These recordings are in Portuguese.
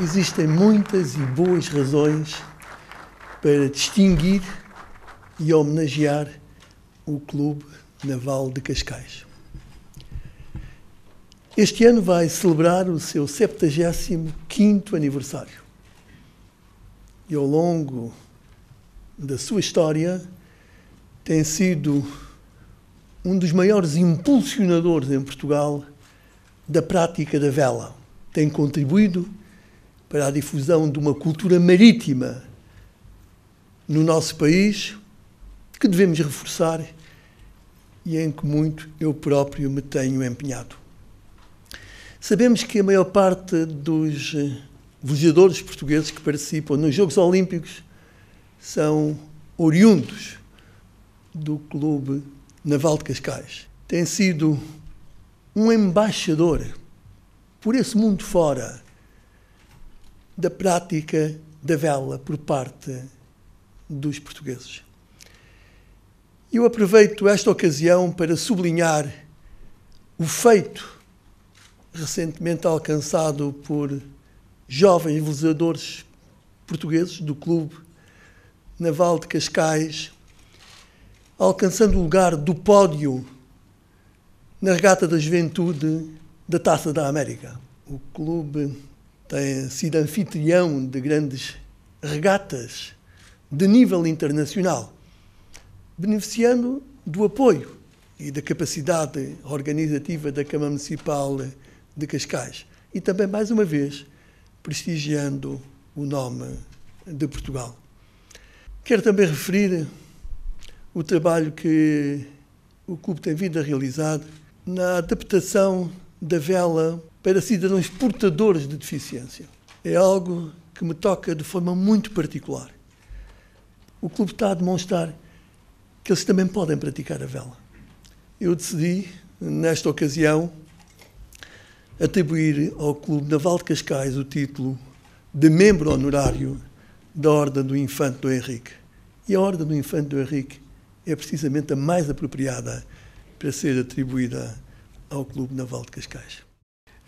existem muitas e boas razões para distinguir e homenagear o Clube Naval de Cascais. Este ano vai celebrar o seu 75º aniversário. E ao longo da sua história tem sido um dos maiores impulsionadores em Portugal da prática da vela. Tem contribuído para a difusão de uma cultura marítima no nosso país que devemos reforçar e em que muito eu próprio me tenho empenhado. Sabemos que a maior parte dos velejadores portugueses que participam nos Jogos Olímpicos são oriundos do Clube Naval de Cascais. Tem sido um embaixador por esse mundo fora da prática da vela por parte dos portugueses. Eu aproveito esta ocasião para sublinhar o feito recentemente alcançado por jovens velejadores portugueses do Clube Naval de Cascais, alcançando o lugar do pódio na regata da juventude da Taça da América. O clube tem sido anfitrião de grandes regatas de nível internacional, beneficiando do apoio e da capacidade organizativa da Câmara Municipal de Cascais e também, mais uma vez, prestigiando o nome de Portugal. Quero também referir o trabalho que o clube tem vindo a realizar na adaptação da vela para cidadãos portadores de deficiência. É algo que me toca de forma muito particular. O clube está a demonstrar que eles também podem praticar a vela. Eu decidi, nesta ocasião, atribuir ao Clube Naval de Cascais o título de membro honorário da Ordem do Infante do Henrique. E a Ordem do Infante do Henrique é precisamente a mais apropriada para ser atribuída ao Clube Naval de Cascais.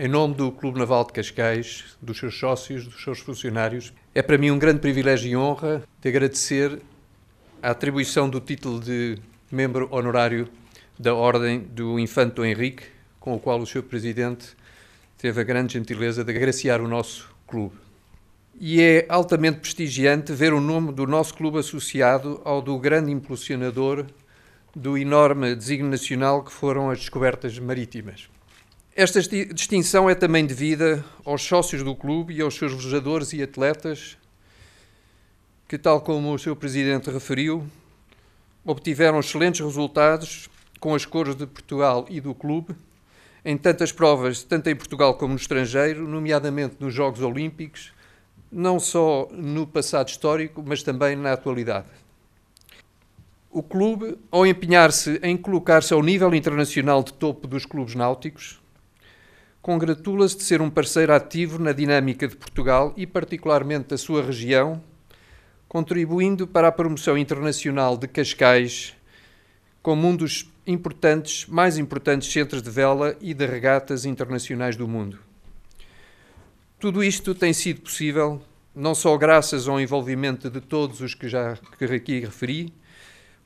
Em nome do Clube Naval de Cascais, dos seus sócios, dos seus funcionários, é para mim um grande privilégio e honra de agradecer a atribuição do título de membro honorário da Ordem do Infante do Henrique, com o qual o Sr. Presidente teve a grande gentileza de agraciar o nosso clube. E é altamente prestigiante ver o nome do nosso clube associado ao do grande impulsionador do enorme designo nacional que foram as descobertas marítimas. Esta distinção é também devida aos sócios do clube e aos seus velejadores e atletas que, tal como o seu presidente referiu, obtiveram excelentes resultados com as cores de Portugal e do clube em tantas provas, tanto em Portugal como no estrangeiro, nomeadamente nos Jogos Olímpicos, não só no passado histórico, mas também na atualidade. O clube, ao empenhar-se em colocar-se ao nível internacional de topo dos clubes náuticos, congratula-se de ser um parceiro ativo na dinâmica de Portugal e, particularmente, da sua região, contribuindo para a promoção internacional de Cascais como um dos importantes, mais importantes centros de vela e de regatas internacionais do mundo. Tudo isto tem sido possível não só graças ao envolvimento de todos os que já que aqui referi,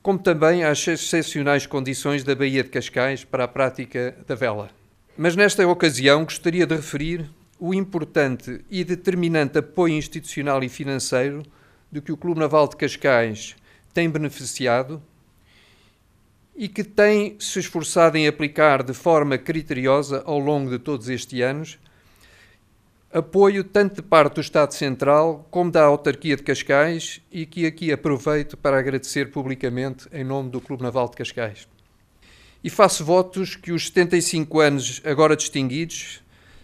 como também às excepcionais condições da Baía de Cascais para a prática da vela. Mas nesta ocasião gostaria de referir o importante e determinante apoio institucional e financeiro de que o Clube Naval de Cascais tem beneficiado e que tem se esforçado em aplicar de forma criteriosa ao longo de todos estes anos, apoio tanto de parte do Estado Central como da autarquia de Cascais e que aqui aproveito para agradecer publicamente em nome do Clube Naval de Cascais. E faço votos que os 75 anos agora distinguidos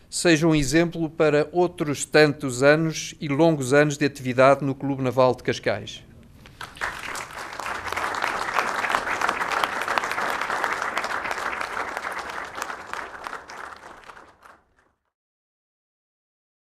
sejam um exemplo para outros tantos anos e longos anos de atividade no Clube Naval de Cascais.